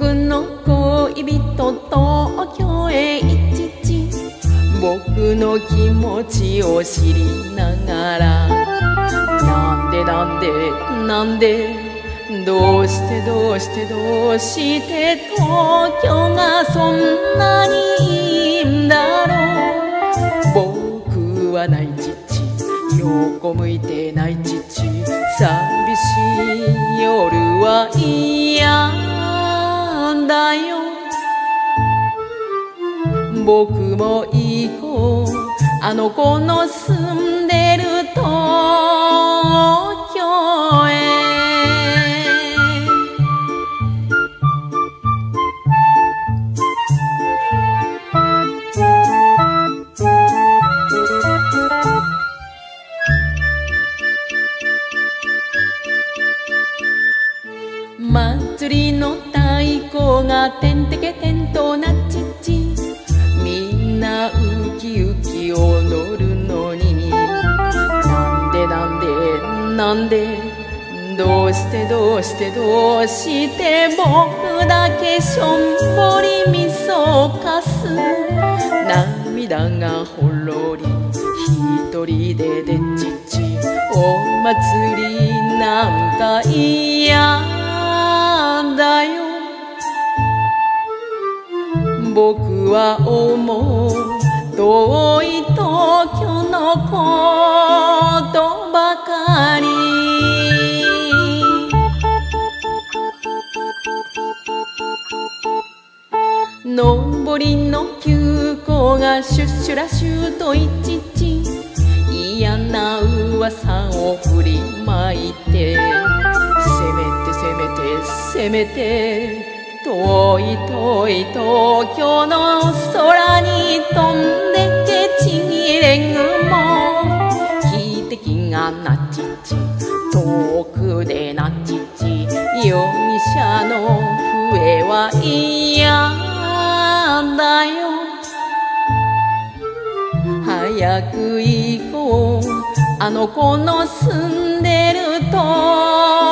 僕の恋人東京へ行ちち。僕の気持ちを知りながら。なんでなんでなんで。どうしてどうしてどうして東京がそんなにいいんだろう。僕はないちち。横向いてないちち。寂しい夜は嫌だよ。僕も行こう。あの子の住んでる東京へ。祭りのがてんてけてんとなちち。みんなウキウキ踊るのに。なんでなんでなんでどうしてどうしてどうして僕だけしょんぼりみそかす。涙がほろり一人ででちち。お祭りなんか嫌だよ。僕は思う。遠い東京のことばかり。上りの急行がシュッシュラシューといちち嫌な噂を振りまいてせめてせめてせめて遠い遠い東京の空に飛んでけちぎれ雲汽笛がなちち遠くでなちち容疑者の笛は嫌だよ。早く行こう。あの子の住んでると。